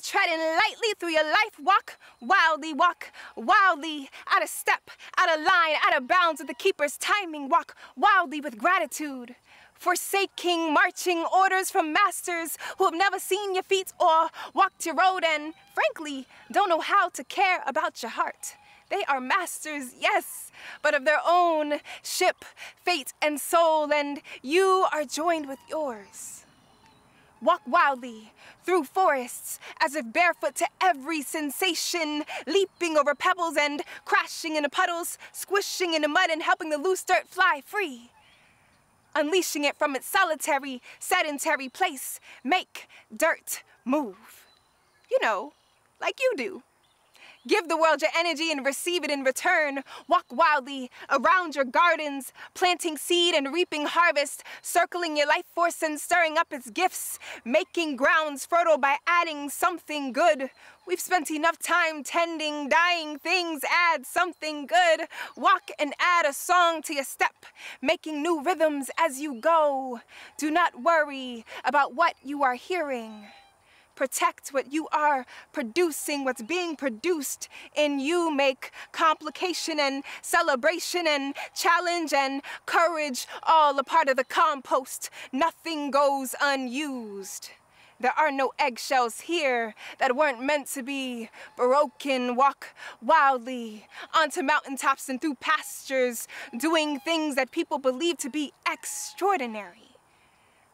treading lightly through your life. Walk wildly, walk wildly, out of step, out of line, out of bounds with the keeper's timing. Walk wildly with gratitude. Forsaking marching orders from masters who have never seen your feet or walked your road and, frankly, don't know how to care about your heart. They are masters, yes, but of their own ship, fate, and soul, and you are joined with yours. Walk wildly through forests as if barefoot to every sensation, leaping over pebbles and crashing into puddles, squishing into mud and helping the loose dirt fly free. Unleashing it from its solitary, sedentary place, make dirt move. You know, like you do. Give the world your energy and receive it in return. Walk wildly around your gardens, planting seed and reaping harvest, circling your life force and stirring up its gifts, making grounds fertile by adding something good. We've spent enough time tending dying things. Add something good. Walk and add a song to your step, making new rhythms as you go. Do not worry about what you are hearing protect what you are producing, what's being produced in you. Make complication and celebration and challenge and courage all a part of the compost. Nothing goes unused. There are no eggshells here that weren't meant to be broken. Walk wildly onto mountaintops and through pastures, doing things that people believe to be extraordinary.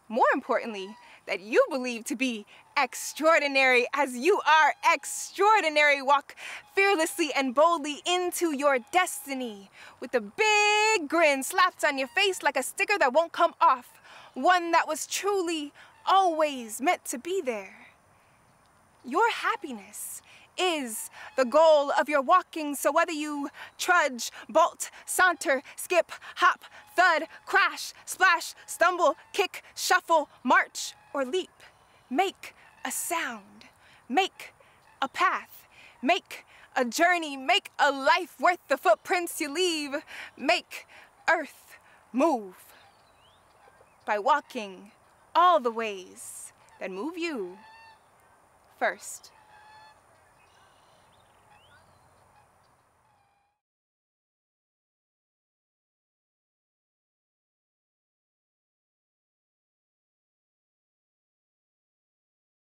More importantly, that you believe to be extraordinary as you are extraordinary. Walk fearlessly and boldly into your destiny with a big grin slapped on your face like a sticker that won't come off. One that was truly always meant to be there. Your happiness is the goal of your walking. So whether you trudge, bolt, saunter, skip, hop, thud, crash, splash, stumble, kick, shuffle, march, or leap, make a sound, make a path, make a journey, make a life worth the footprints you leave, make earth move by walking all the ways that move you. First.